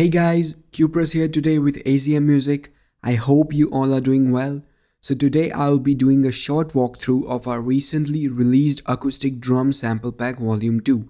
Hey guys, Cupress here today with AZM Music. I hope you all are doing well. So today I'll be doing a short walkthrough of our recently released acoustic drum sample pack volume 2.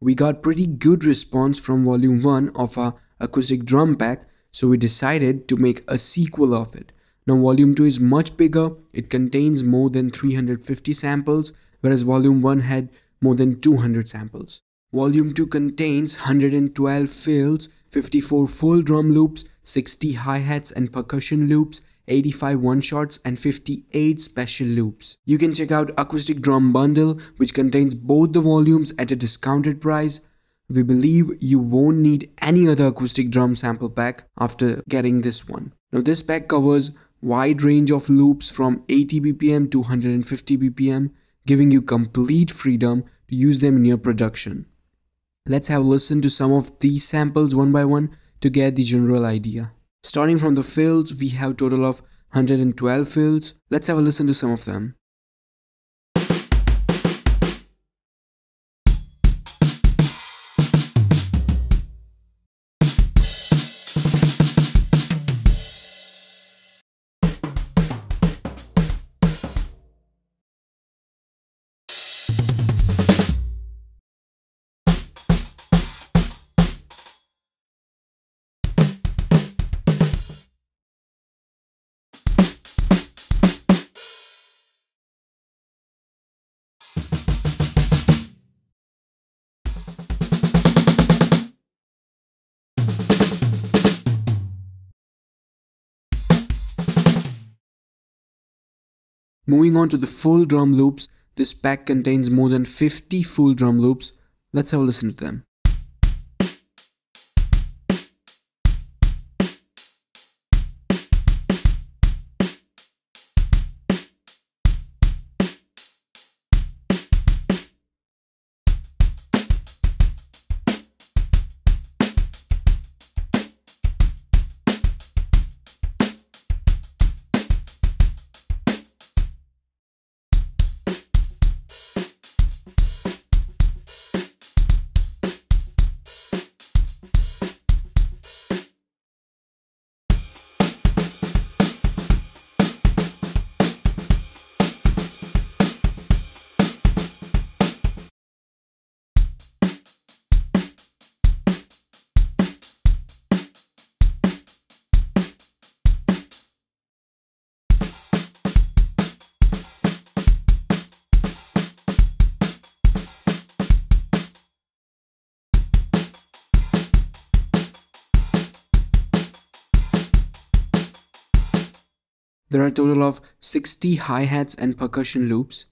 We got pretty good response from volume 1 of our acoustic drum pack so we decided to make a sequel of it. Now volume 2 is much bigger, it contains more than 350 samples whereas volume 1 had more than 200 samples. Volume 2 contains 112 fills, 54 full drum loops, 60 hi-hats and percussion loops, 85 one-shots and 58 special loops. You can check out Acoustic Drum Bundle which contains both the volumes at a discounted price. We believe you won't need any other acoustic drum sample pack after getting this one. Now this pack covers wide range of loops from 80 bpm to 150 bpm, giving you complete freedom to use them in your production. Let's have a listen to some of these samples one by one to get the general idea. Starting from the fields, we have total of 112 fields. Let's have a listen to some of them. Moving on to the full drum loops, this pack contains more than 50 full drum loops. Let's have a listen to them. There are a total of 60 hi-hats and percussion loops.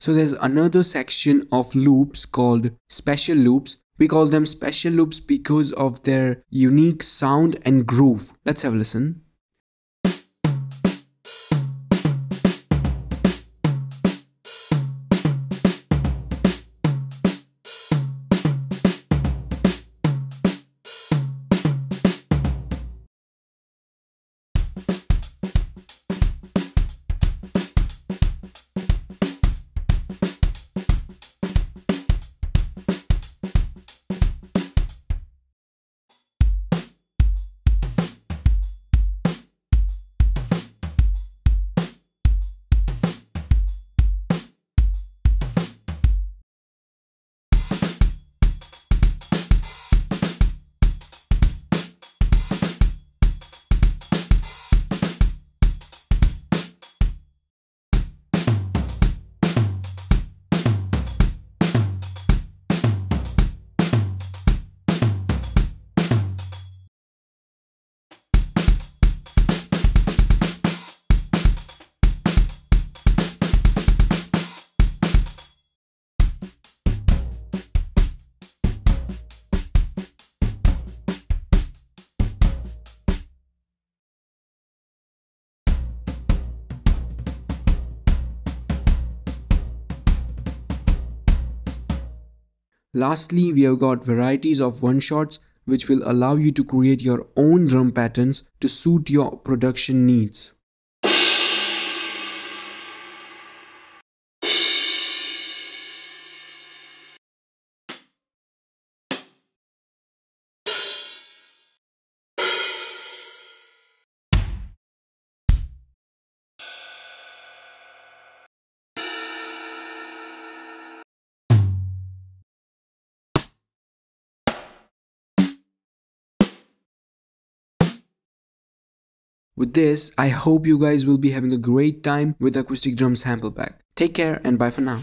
So there's another section of loops called special loops. We call them special loops because of their unique sound and groove. Let's have a listen. Lastly, we have got varieties of one-shots which will allow you to create your own drum patterns to suit your production needs. With this, I hope you guys will be having a great time with Acoustic Drum Sample Pack. Take care and bye for now.